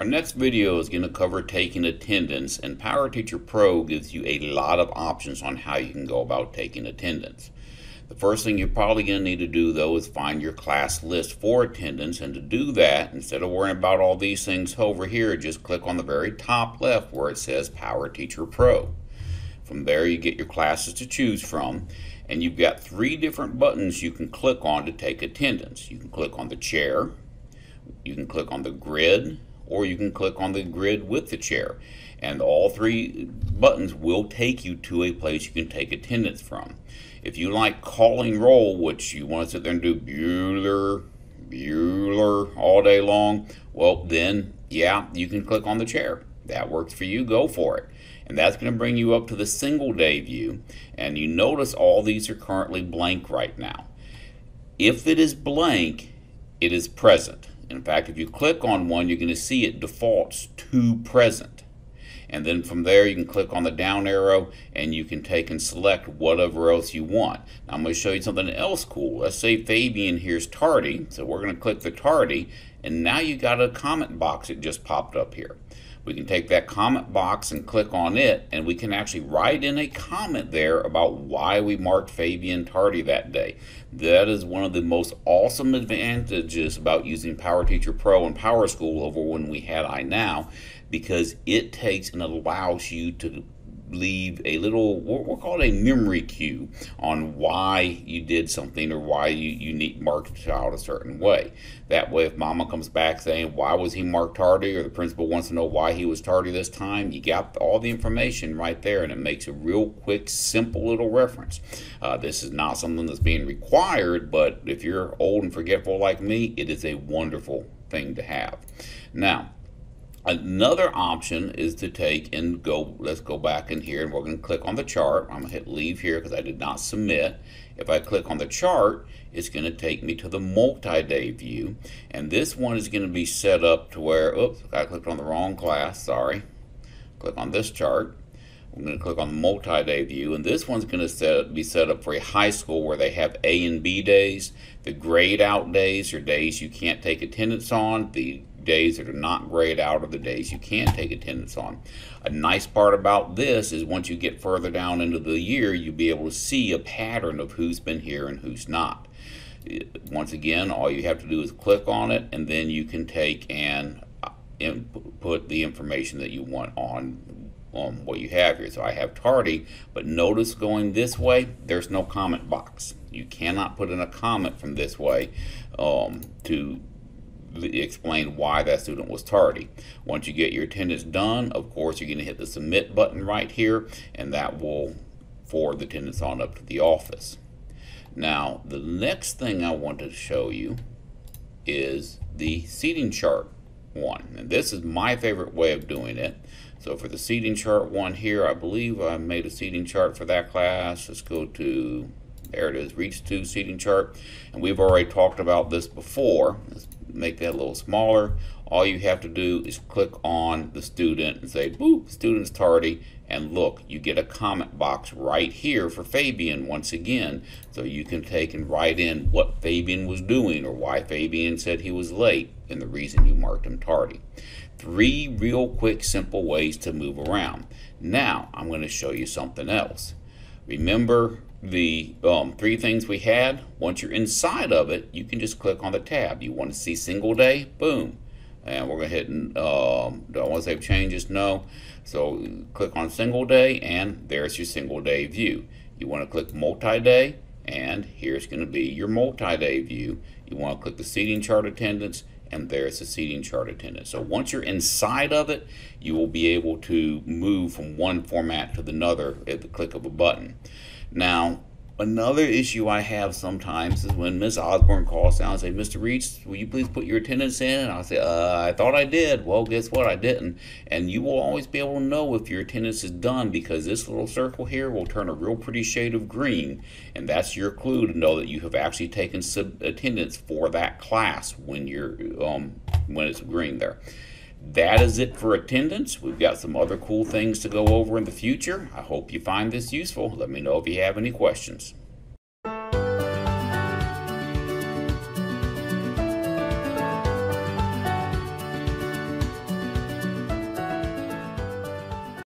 Our next video is going to cover taking attendance and PowerTeacher Pro gives you a lot of options on how you can go about taking attendance. The first thing you're probably going to need to do though is find your class list for attendance and to do that instead of worrying about all these things over here just click on the very top left where it says PowerTeacher Pro. From there you get your classes to choose from and you've got three different buttons you can click on to take attendance. You can click on the chair, you can click on the grid, or you can click on the grid with the chair. And all three buttons will take you to a place you can take attendance from. If you like calling roll, which you want to sit there and do Bueller, Bueller all day long, well then, yeah, you can click on the chair. That works for you, go for it. And that's going to bring you up to the single day view. And you notice all these are currently blank right now. If it is blank, it is present. In fact, if you click on one, you're going to see it defaults to present. And then from there, you can click on the down arrow and you can take and select whatever else you want. Now, I'm going to show you something else cool. Let's say Fabian here's tardy. So we're going to click the tardy. And now you got a comment box that just popped up here. We can take that comment box and click on it, and we can actually write in a comment there about why we marked Fabian tardy that day. That is one of the most awesome advantages about using PowerTeacher Pro and PowerSchool over when we had iNow, because it takes and allows you to leave a little, what we'll call it a memory cue on why you did something or why you, you need mark the child a certain way. That way, if mama comes back saying, why was he marked tardy, or the principal wants to know why he was tardy this time, you got all the information right there, and it makes a real quick, simple little reference. Uh, this is not something that's being required, but if you're old and forgetful like me, it is a wonderful thing to have. Now, Another option is to take and go, let's go back in here and we're going to click on the chart. I'm going to hit leave here because I did not submit. If I click on the chart, it's going to take me to the multi-day view. And this one is going to be set up to where, oops, I clicked on the wrong class, sorry. Click on this chart. I'm going to click on the multi-day view, and this one's going to set, be set up for a high school where they have A and B days. The grayed out days are days you can't take attendance on. The days that are not grayed out are the days you can take attendance on. A nice part about this is once you get further down into the year, you'll be able to see a pattern of who's been here and who's not. Once again, all you have to do is click on it and then you can take and uh, input the information that you want on um, what you have here. So I have tardy, but notice going this way, there's no comment box. You cannot put in a comment from this way um, to explain why that student was tardy. Once you get your attendance done, of course, you're going to hit the submit button right here, and that will forward the attendance on up to the office. Now, the next thing I want to show you is the seating chart one. And this is my favorite way of doing it. So for the seating chart one here, I believe I made a seating chart for that class. Let's go to, there it is, reach to seating chart. And we've already talked about this before. Let's make that a little smaller. All you have to do is click on the student and say, boop, student's tardy, and look, you get a comment box right here for Fabian once again, so you can take and write in what Fabian was doing or why Fabian said he was late and the reason you marked him tardy. Three real quick, simple ways to move around. Now, I'm going to show you something else. Remember the um, three things we had, once you're inside of it, you can just click on the tab. You want to see single day? Boom. And we're going to hit, um, do I want to save changes? No. So click on single day, and there's your single day view. You want to click multi-day, and here's going to be your multi-day view. You want to click the seating chart attendance, and there's the seating chart attendance. So once you're inside of it, you will be able to move from one format to another at the click of a button. Now, another issue I have sometimes is when Miss Osborne calls down and say, Mr. Reach, will you please put your attendance in? And I'll say, uh, I thought I did. Well, guess what? I didn't. And you will always be able to know if your attendance is done because this little circle here will turn a real pretty shade of green. And that's your clue to know that you have actually taken attendance for that class when you're um, when it's green there that is it for attendance. We've got some other cool things to go over in the future. I hope you find this useful. Let me know if you have any questions.